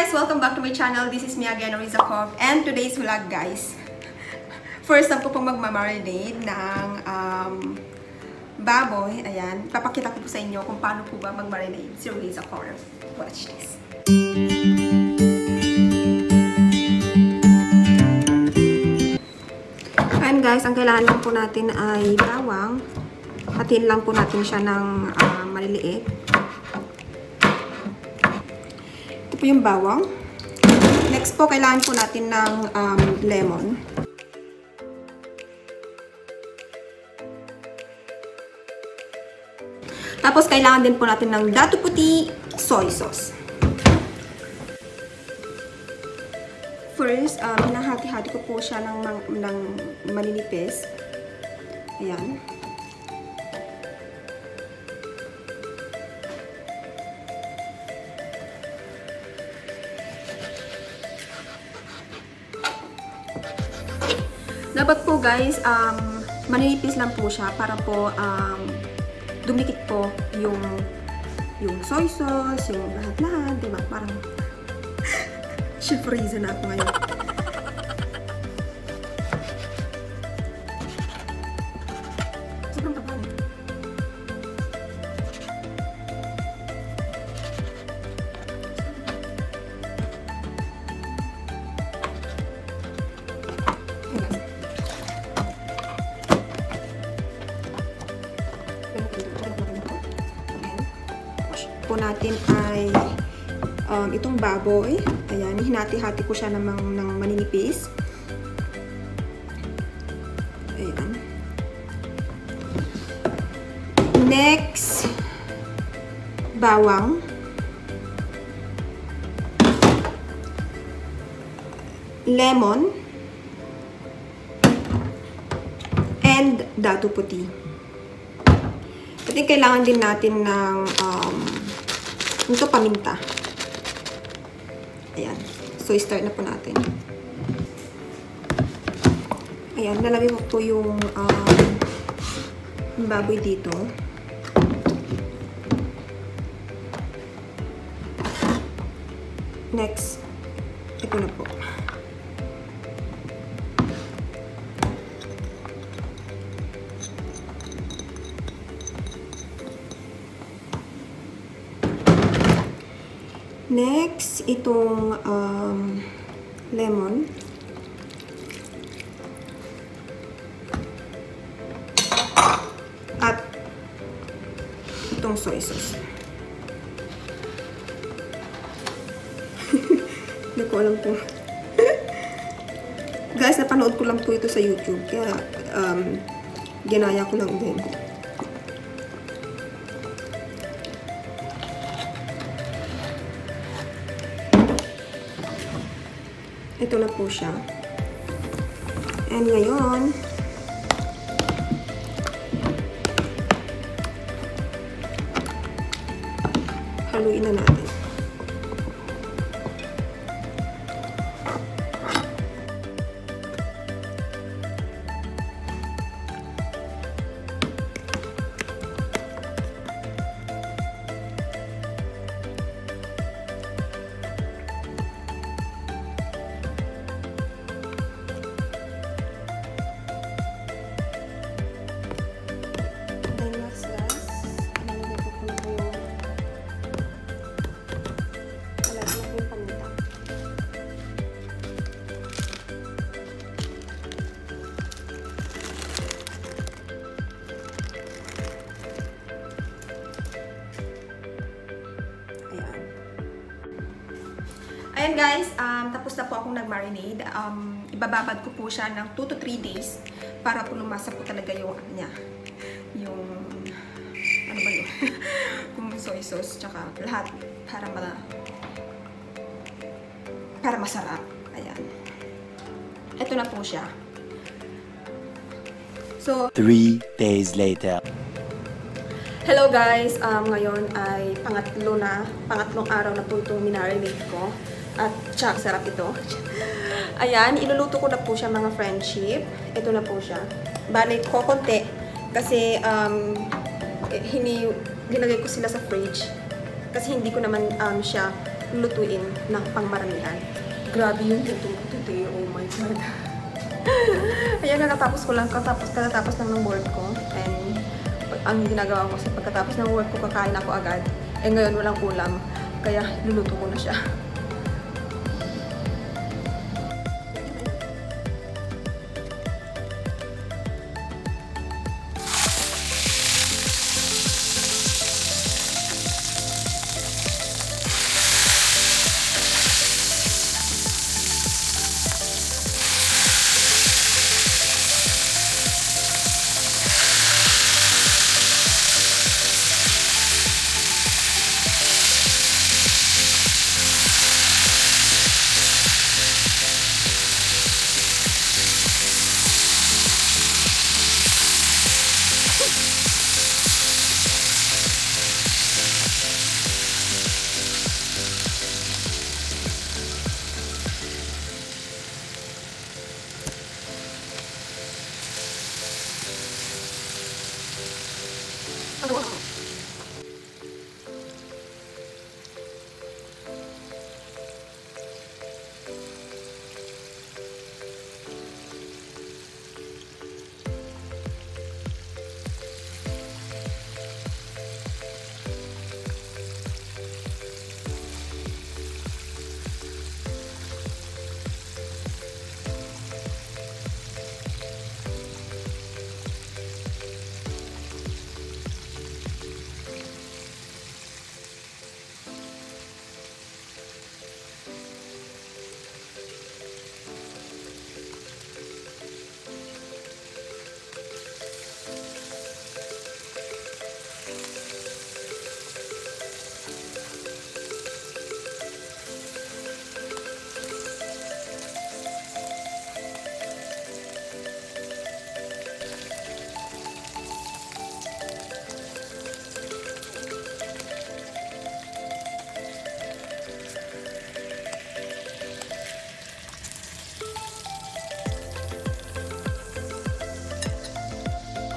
guys! Welcome back to my channel. This is me again, Ariza Corp. And today's vlog, guys. First time ko pong magmamarinade ng um, baboy. Ayan. Papakita ko po sa inyo kung paano po ba magmarinade si Ariza Corp. Watch this. Ayan guys, ang kailangan lang po natin ay bawang. Hatiin lang po natin siya ng uh, maliliit. Po yung bawang. Next po, kailangan po natin ng um, lemon. Tapos, kailangan din po natin ng dato puti soy sauce. First, um, hinahati-hati ko po siya ng, ng maninipis. Ayan. Dapat po guys, um, maninipis lang po siya para po um, dumikit po yung yung soy sauce, yung lahat-lahat, di ba? Parang chef reason na ako ngayon. Natin ay um, itong baboy. Ayan, hinati-hati ko siya ng, ng maninipis. Ayan. Next, bawang. Lemon. And dado puti. At kailangan din natin ng um, ito paminta. Ayan. So, start na po natin. Ayan, lalagay ko po yung um, baboy dito. Next, ito na po. Next, itong um, lemon. At itong soy sauce. Hindi ko alam po. Guys, napanood ko lang po ito sa YouTube. Kaya, um, ginaya ko lang din. Ito na po siya. And ngayon, haluin na natin. Ayan guys, um, tapos na po akong nag-marinade. Um, ibababad ko po siya ng 2 to 3 days para po lumasa po talaga yung ano niya. Yung, ano ba yun? Kung soy sauce, tsaka lahat para ma para masarap. Ayan. Ito na po siya. So, Three days later. Hello guys! Um, ngayon ay pangatlo na, pangatlong araw na po itong minarinate ko. At tsak, sarap ito. Ayan, iluluto ko na po siya mga friendship. Ito na po siya. Bali, ko. Kasi, um, eh, hini, ginagay ko sila sa fridge. Kasi hindi ko naman um, siya lutuin ng pangmaramihan. Grabe yung gutom ko today. Oh my God. Ayan, nakatapos ko lang. Katapos, katapos lang ng work ko. And ang ginagawa ko sa pagkatapos ng work ko, kakain ako agad. Eh ngayon walang ulam. Kaya luluto ko na siya.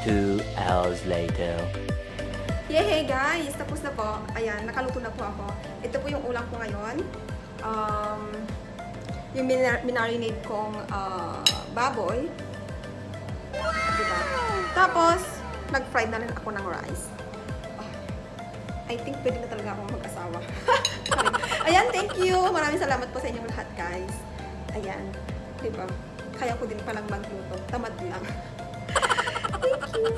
Two hours later. Yehey guys! Tapos na po. Ayan, nakaluto na po ako. Ito po yung ulam ko ngayon. Um, yung minar minarinate kong ah, baboy. Diba? Tapos, nag-fried na rin ako ng rice. Ah, I think pwede na talaga akong mag-asawa. Ayan, thank you! Maraming salamat po sa inyong lahat guys. Ayan, diba? Kaya ko din palang magluto. Tamad lang. Thank you.